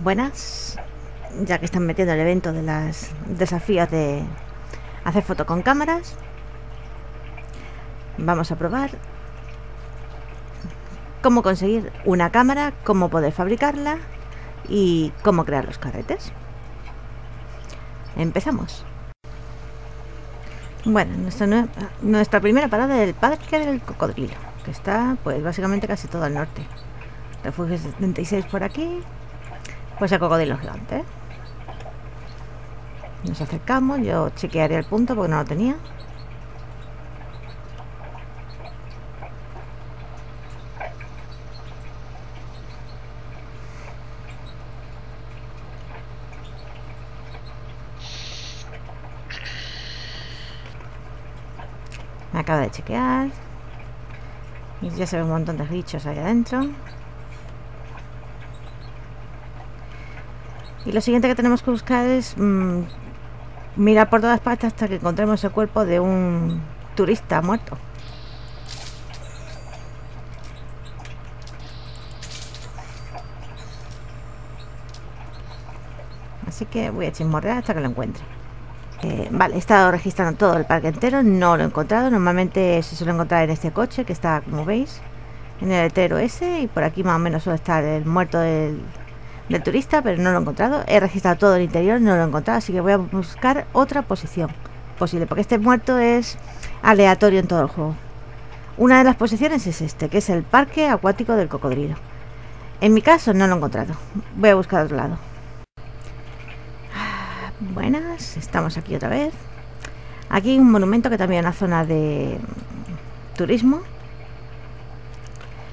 Buenas, ya que están metiendo el evento de las desafíos de hacer foto con cámaras, vamos a probar cómo conseguir una cámara, cómo poder fabricarla y cómo crear los carretes. Empezamos. Bueno, nuestra, primera parada es el Parque del Cocodrilo, que está pues básicamente casi todo al norte. Refugio 76 por aquí, pues el cocodrilo gigante. Nos acercamos, yo chequearé el punto porque no lo tenía. Me acaba de chequear. Y ya se ve un montón de bichos ahí adentro. Y lo siguiente que tenemos que buscar es mmm, mirar por todas partes hasta que encontremos el cuerpo de un turista muerto. Así que voy a chismorrear hasta que lo encuentre. Eh, vale, he estado registrando todo el parque entero, no lo he encontrado. Normalmente se suele encontrar en este coche que está, como veis, en el letrero ese. Y por aquí más o menos suele estar el muerto del, del turista, pero no lo he encontrado. He registrado todo el interior, no lo he encontrado, así que voy a buscar otra posición posible, porque este muerto es aleatorio en todo el juego. Una de las posiciones es este, que es el parque acuático del cocodrilo. En mi caso no lo he encontrado. Voy a buscar otro lado. Buenas, estamos aquí otra vez. Aquí hay un monumento que también es una zona de turismo.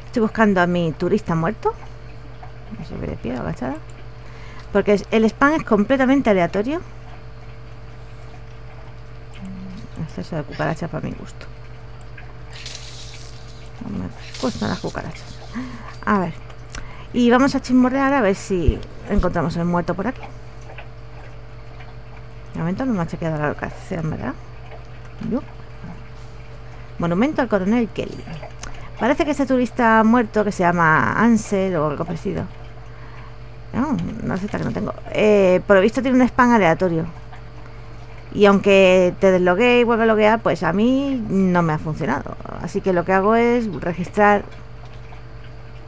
Estoy buscando a mi turista muerto. Ve de pie agachada. Porque el spam es completamente aleatorio. Exceso de cucarachas para mi gusto. No me gustan las cucarachas. A ver. Y vamos a chismorrear a ver si encontramos el muerto por aquí. De momento no me ha chequeado la locación, ¿verdad? Monumento al coronel Kelly. Parece que ese turista muerto que se llama Ansel o algo parecido. No, no sé, que no tengo. Eh, por lo visto tiene un spam aleatorio. Y aunque te deslogué y vuelve a loguear, pues a mí no me ha funcionado. Así que lo que hago es registrar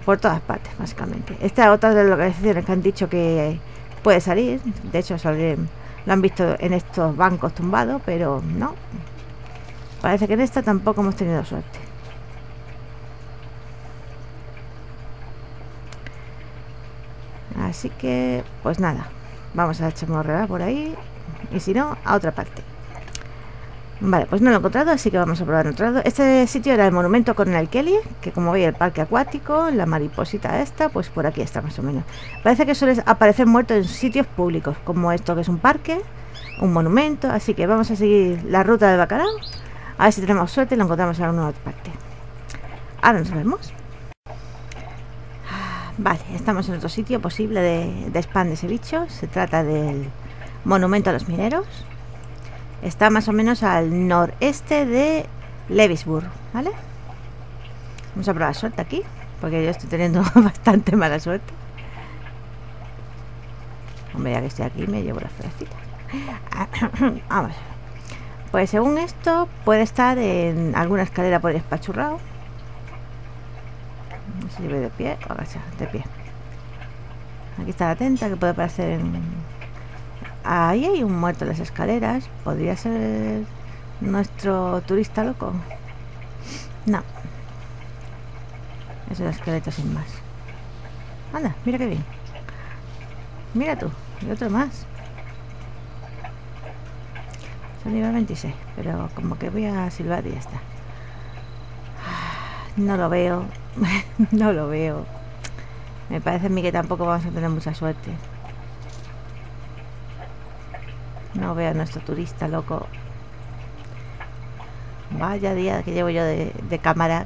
por todas partes, básicamente. Esta es otra de las localizaciones que han dicho que puede salir. De hecho, lo han visto en estos bancos tumbados, pero no. Parece que en esta tampoco hemos tenido suerte. Así que, pues nada, vamos a chemorrear por ahí y si no, a otra parte. Vale, pues no lo he encontrado, así que vamos a probar otro lado. Este sitio era el monumento Coronel Kelly, que como veis el parque acuático, la mariposita esta, pues por aquí está más o menos. Parece que suele aparecer muerto en sitios públicos, como esto que es un parque, un monumento, así que vamos a seguir la ruta del bacalao. A ver si tenemos suerte y lo encontramos en alguna otra parte. Ahora nos vemos. Vale, estamos en otro sitio posible de, de spam de ese bicho. Se trata del monumento a los mineros. Está más o menos al noreste de Levisburg, ¿vale? Vamos a probar suerte aquí, porque yo estoy teniendo bastante mala suerte. Hombre, ya que estoy aquí me llevo la frescita. Vamos. Pues según esto, puede estar en alguna escalera por el espachurrado no sé si ve de pie o agacha, de pie. Aquí está la tenta que puede aparecer. Ahí hay un muerto en las escaleras. ¿Podría ser nuestro turista loco? No. Es el esqueleto sin más. Anda, mira qué bien. Mira tú, y otro más. Son nivel 26, pero como que voy a silbar y ya está. No lo veo. no lo veo. Me parece a mí que tampoco vamos a tener mucha suerte. No veo a nuestro turista loco. Vaya día que llevo yo de, cámara.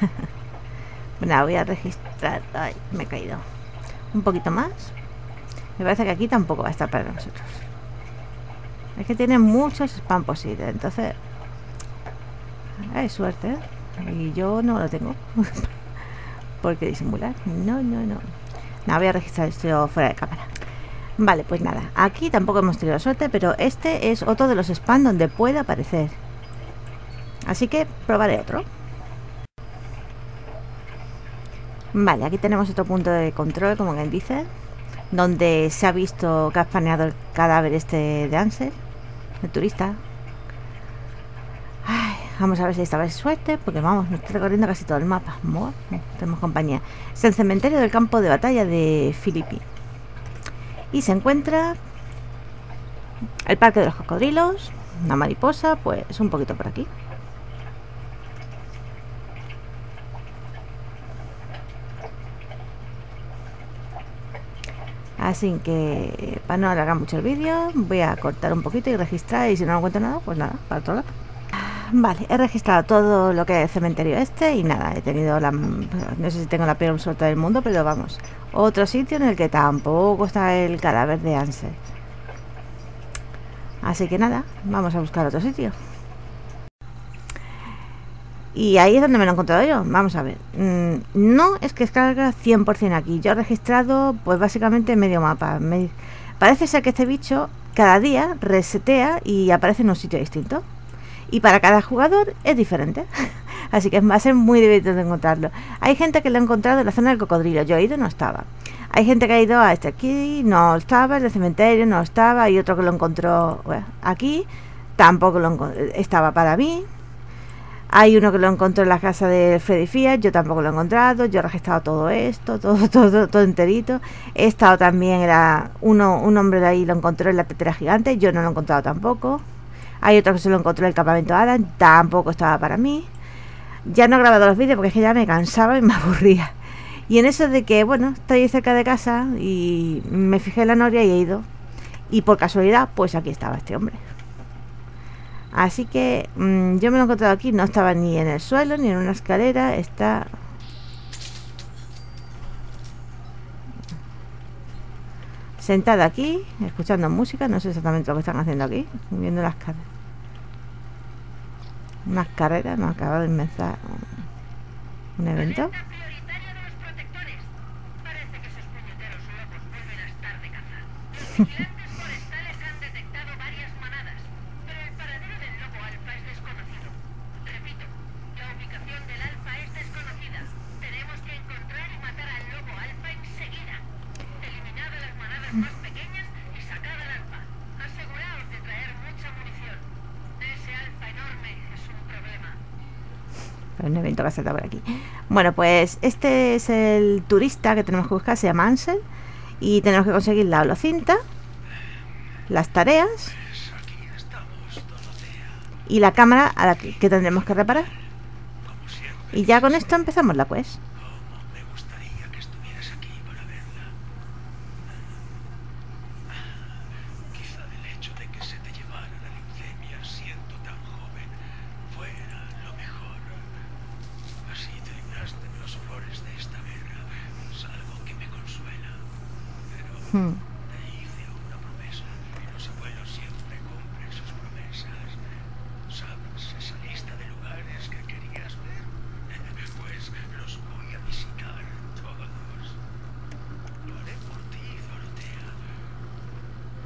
bueno, voy a registrar. Ay, me he caído. Un poquito más. Me parece que aquí tampoco va a estar para nosotros. Es que tiene muchos spam posibles. Entonces, hay suerte, ¿eh? Y yo no lo tengo. porque disimular? No, no, no. Nada, voy a registrar esto fuera de cámara. Vale, pues nada, aquí tampoco hemos tenido suerte, pero este es otro de los spam donde puede aparecer. Así que probaré otro. Vale, aquí tenemos otro punto de control, como quien dice, donde se ha visto que ha espaneado el cadáver este de Ansel, el turista. Vamos a ver si esta vez suerte, porque vamos, me estoy recorriendo casi todo el mapa. tenemos compañía. Es el cementerio del campo de batalla de Filippi y se encuentra el parque de los cocodrilos, una mariposa, pues un poquito por aquí. Así que para no alargar mucho el vídeo, voy a cortar un poquito y registrar y si no encuentro nada, pues nada, para otro lado. Vale, he registrado todo lo que es el cementerio este y nada, he tenido la... no sé si tengo la peor suerte del mundo, pero vamos. Otro sitio en el que tampoco está el cadáver de Ansel. Así que nada, vamos a buscar otro sitio. Y ahí es donde me lo he encontrado yo. Vamos a ver. Mm, no es que carga 100% aquí. Yo he registrado, pues básicamente medio mapa. Parece ser que este bicho cada día resetea y aparece en un sitio distinto. Y para cada jugador es diferente. Así que va a ser muy divertido de encontrarlo. Hay gente que lo ha encontrado en la zona del cocodrilo. Yo he ido no estaba. Hay gente que ha ido a este aquí, no estaba, en el cementerio no estaba. Hay otro que lo encontró aquí, tampoco lo estaba para mí. Hay uno que lo encontró en la casa de Freddy Fiat, yo tampoco lo he encontrado, yo he registrado todo esto, todo, todo, todo enterito. He estado también, era uno, un hombre de ahí lo encontró en la tetera gigante, yo no lo he encontrado tampoco. Hay otro que se lo encontró en el campamento Adam, tampoco estaba para mí. Ya no he grabado los vídeos porque es que ya me cansaba y me aburría. Y en eso de que, bueno, estoy cerca de casa y me fijé en la noria y he ido. Y por casualidad, pues aquí estaba este hombre. Así que mm, yo me lo he encontrado aquí, no estaba ni en el suelo ni en una escalera, está... Sentada aquí, escuchando música, no sé exactamente lo que están haciendo aquí, viendo las carreras. Unas carreras, nos acaba de empezar un evento. por aquí. Bueno, pues este es el turista que tenemos que buscar, se llama Ansel. Y tenemos que conseguir la holocinta, las tareas y la cámara a la que, que tendremos que reparar. Y ya con esto empezamos la quest. Hmm. Te hice una promesa y los abuelos siempre cumplen sus promesas. ¿Sabes esa lista de lugares que querías ver? Pues los voy a visitar todos. Lo haré por ti, Dorotea.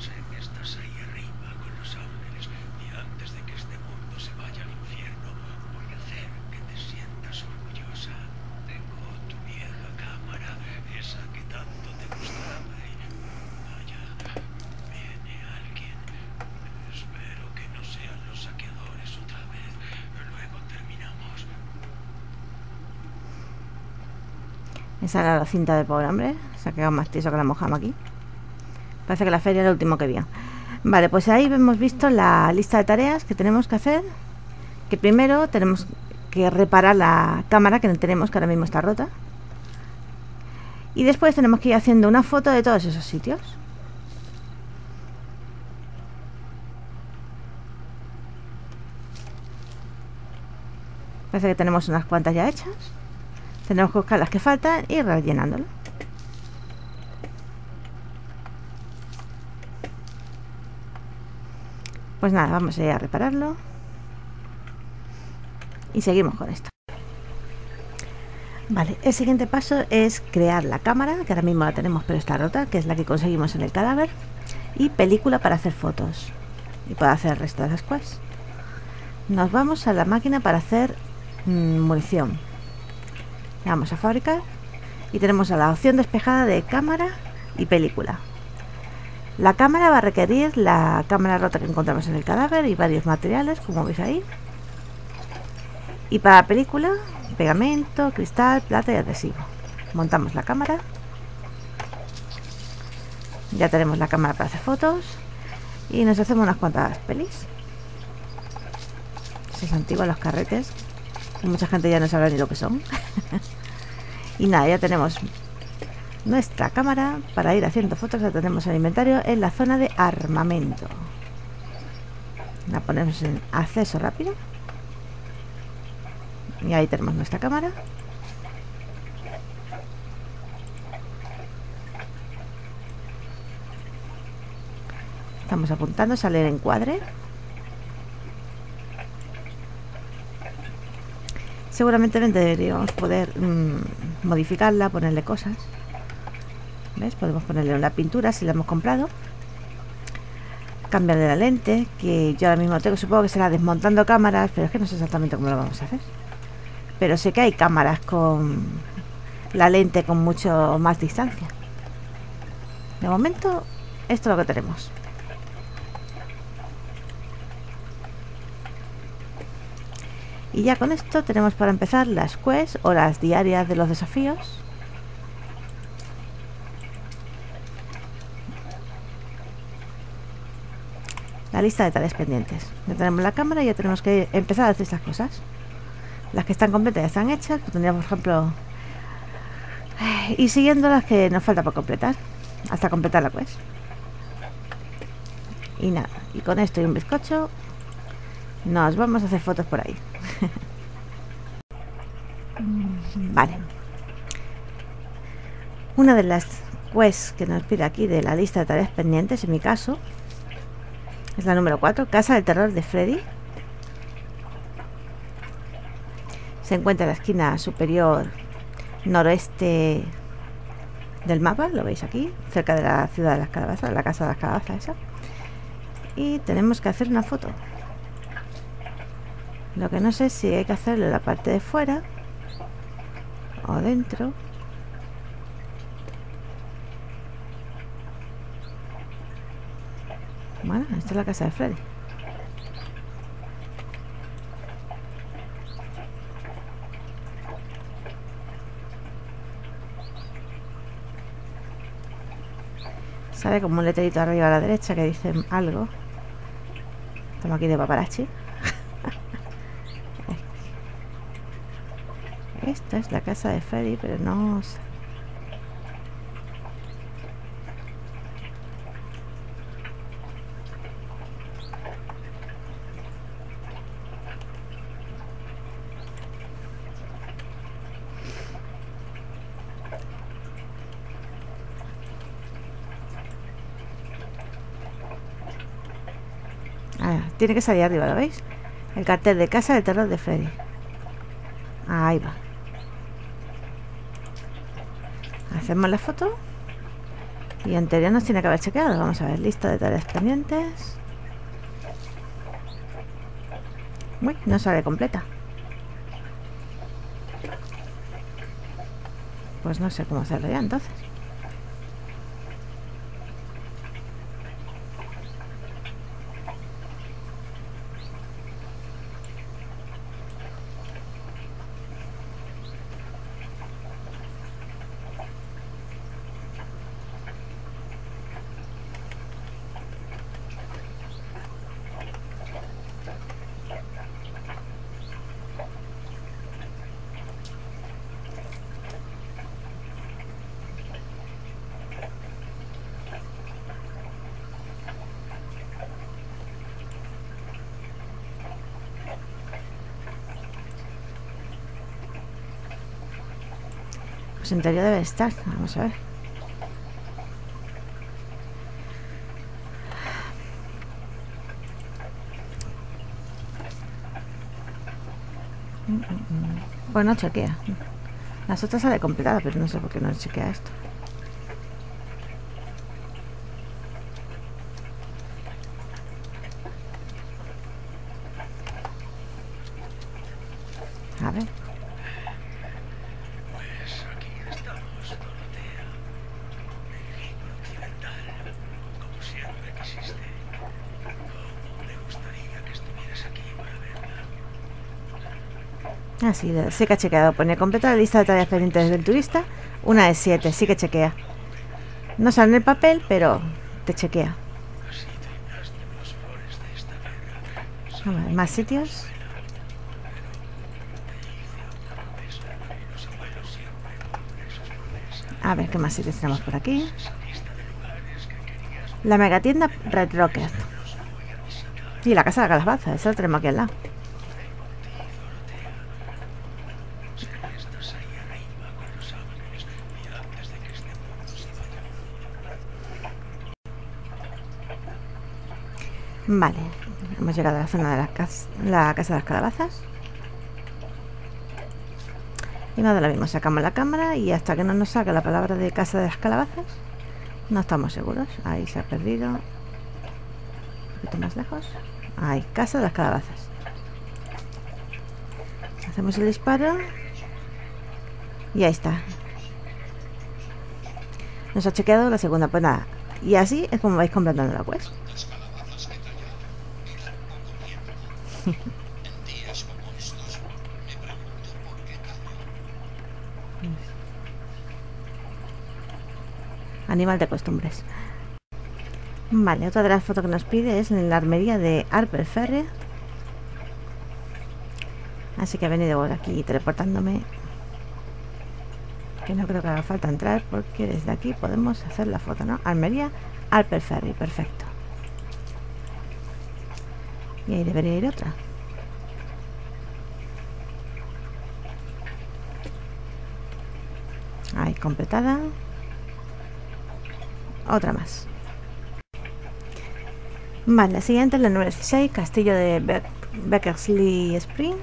Sé que estás ahí arriba con los ángeles y antes de que este mundo se vaya al infierno, voy a hacer que te sientas orgullosa. Tengo tu vieja cámara, esa que tanto te gustaba. Esa era la cinta del pobre hombre. Se ha quedado más tieso que la mojamos aquí. Parece que la feria era el último que vio. Vale, pues ahí hemos visto la lista de tareas que tenemos que hacer. Que primero tenemos que reparar la cámara que tenemos, que ahora mismo está rota. Y después tenemos que ir haciendo una foto de todos esos sitios. Parece que tenemos unas cuantas ya hechas. Tenemos que buscar las que faltan y rellenándolo. Pues nada, vamos a ir a repararlo. Y seguimos con esto. Vale, el siguiente paso es crear la cámara, que ahora mismo la tenemos pero está rota, que es la que conseguimos en el cadáver, y película para hacer fotos y para hacer el resto de las quests. Nos vamos a la máquina para hacer mm, munición. Vamos a fabricar y tenemos la opción despejada de cámara y película. La cámara va a requerir la cámara rota que encontramos en el cadáver y varios materiales, como veis ahí. Y para la película, pegamento, cristal, plata y adhesivo. Montamos la cámara. Ya tenemos la cámara para hacer fotos. Y nos hacemos unas cuantas pelis. Esos antiguos los carretes. Mucha gente ya no sabe ni lo que son. y nada, ya tenemos nuestra cámara para ir haciendo fotos. Ya tenemos el inventario en la zona de armamento. La ponemos en acceso rápido. Y ahí tenemos nuestra cámara. Estamos apuntando, sale el encuadre. Seguramente deberíamos poder mm, modificarla, ponerle cosas. ¿Ves? Podemos ponerle una pintura si la hemos comprado. Cambiarle la lente, que yo ahora mismo tengo, supongo que será desmontando cámaras, pero es que no sé exactamente cómo lo vamos a hacer. Pero sé que hay cámaras con la lente con mucho más distancia. De momento, esto es lo que tenemos. Y ya con esto tenemos para empezar las quests o las diarias de los desafíos. La lista de tareas pendientes. Ya tenemos la cámara y ya tenemos que empezar a hacer estas cosas. Las que están completas ya están hechas. Pues tendríamos, por ejemplo, y siguiendo las que nos falta por completar. Hasta completar la quest. Y nada. Y con esto y un bizcocho nos vamos a hacer fotos por ahí. Vale. Una de las quests que nos pide aquí de la lista de tareas pendientes, en mi caso, es la número 4, Casa del Terror de Freddy. Se encuentra en la esquina superior noroeste del mapa, lo veis aquí, cerca de la ciudad de las calabazas, la casa de las calabazas esa. Y tenemos que hacer una foto. Lo que no sé si hay que hacerlo en la parte de fuera o dentro. Bueno, esta es la casa de Freddy. Sale como un letrerito arriba a la derecha que dice algo. Estamos aquí de paparazzi. Esta es la casa de Freddy, pero no. Ah, tiene que salir arriba, ¿lo veis? El cartel de casa del terror de Freddy. Ahí va. Hacemos la foto. Y anterior nos tiene que haber chequeado. Vamos a ver, lista de tareas pendientes. Uy, no sale completa. Pues no sé cómo hacerlo ya entonces. Pues en teoría debe estar. Vamos a ver. Bueno, chequea. Las otras sale completada, pero no sé por qué no chequea esto. A ver. Pues aquí estamos, Dorotea. México occidental, como siempre quisiste. ¿Cómo me gustaría que estuvieras aquí para verla? Ah, sí, sí que ha chequeado. Pone completa la lista de tareas pendientes del turista. Una de siete, sí que chequea. No sale en el papel, pero te chequea. A ver, más sitios. A ver qué más sitios tenemos por aquí. La megatienda Red Rocket. Y la casa de la calabaza, esa la tenemos aquí al lado. Sé que estás ahí arriba con los ángeles y antes de que este mundo se vaya Vale, hemos llegado a la zona de la, cas- la casa de las calabazas. Y nada, lo mismo, sacamos la cámara y hasta que no nos salga la palabra de casa de las calabazas, no estamos seguros. Ahí se ha perdido. Un poquito más lejos. Ahí, casa de las calabazas. Hacemos el disparo. Y ahí está. Nos ha chequeado la segunda, pues nada. Y así es como vais completando la quest. Animal de costumbres. Vale, otra de las fotos que nos pide es en la armería de Harper Ferry. Así que he venido por aquí teleportándome. Que no creo que haga falta entrar porque desde aquí podemos hacer la foto, ¿no? Armería Harper Ferry, perfecto. Y ahí debería ir otra. Ahí, completada. Otra más. Vale, la siguiente es la número 16, Castillo de Be- Beckersley Springs.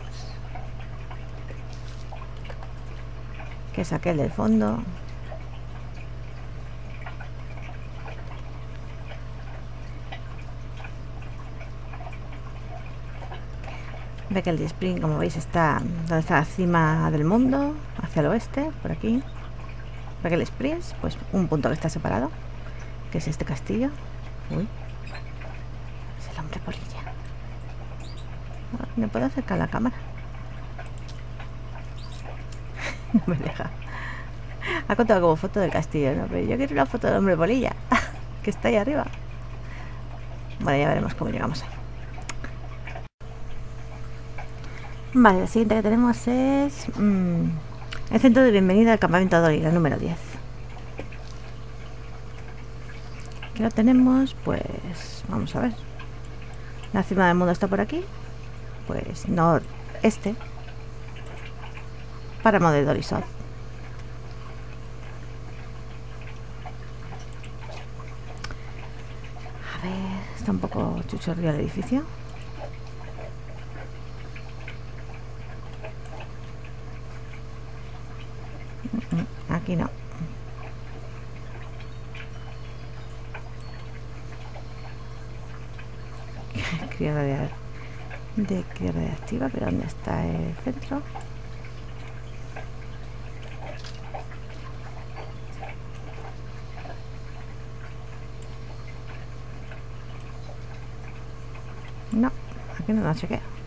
Que es aquel del fondo. Beckersley Springs, como veis, está donde está la cima del mundo, hacia el oeste, por aquí. Beckersley Springs, pues un punto que está separado, que es este castillo. Uy, es el hombre polilla. ¿Me puedo acercar la cámara? no me deja. Ha contado como foto del castillo, ¿no? Pero yo quiero una foto del hombre polilla, que está ahí arriba. Bueno, ya veremos cómo llegamos ahí. Vale, la siguiente que tenemos es mm, el centro de bienvenida al campamento Dory, la número 10. Aquí lo tenemos, pues vamos a ver. La cima del mundo está por aquí. Pues noreste. Páramo de Dorisod. A ver, está un poco chuchorrío el edificio. No. Criada de, de cría radiactiva, pero ¿dónde está el centro? No, aquí no chequea. Ups.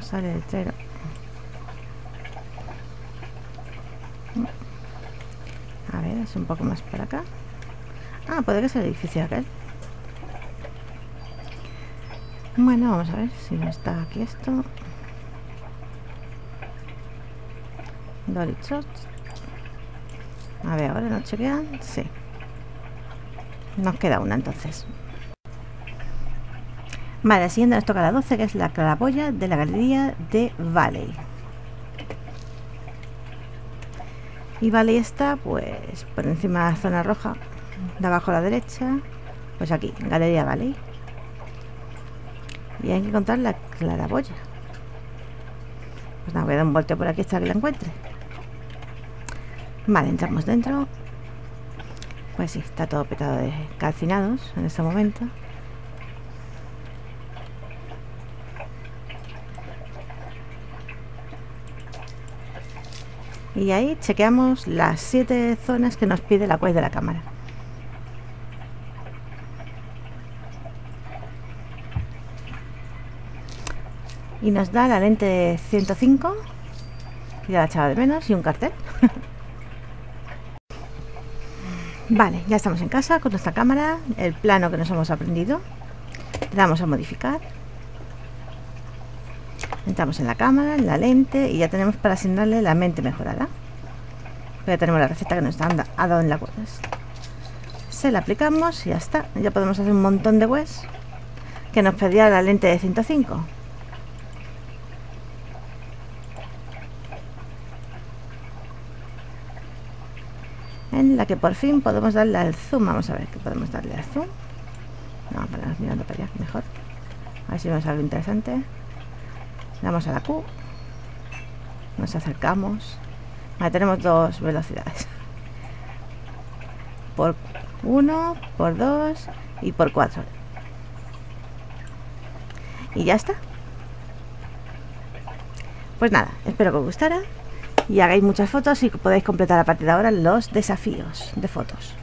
Sale el letrero. A ver, es un poco más para acá. Ah, puede que sea el edificio aquel. Bueno, vamos a ver si no está aquí esto. Doritos. A ver, ahora nos chequean. Sí. Nos queda una entonces. Vale, siguiente nos toca la 12, que es la claraboya de la galería de Valley. Y vale, está pues por encima de la zona roja, de abajo a la derecha, pues aquí, Galería Valley. Y hay que encontrar la claraboya. Pues nada, voy a dar un volteo por aquí hasta que la encuentre. Vale, entramos dentro. Pues sí, está todo petado de calcinados en este momento. Y ahí chequeamos las siete zonas que nos pide la quest de la cámara. Y nos da la lente 105, que ya la echaba de menos, y un cartel. vale, ya estamos en casa con nuestra cámara, el plano que nos hemos aprendido. Le damos a modificar. Entramos en la cámara, en la lente y ya tenemos para asignarle la mente mejorada. Ya tenemos la receta que nos ha dado en la web. Se la aplicamos y ya está. Ya podemos hacer un montón de webs que nos pedía la lente de 105. En la que por fin podemos darle al zoom. Vamos a ver que podemos darle al zoom. No, para mirando para allá, mejor. A ver si vemos algo interesante. Damos a la Q. Nos acercamos. Vale, tenemos dos velocidades. Por 1, por 2 y por 4. Y ya está. Pues nada, espero que os gustara y hagáis muchas fotos y podáis completar a partir de ahora los desafíos de fotos.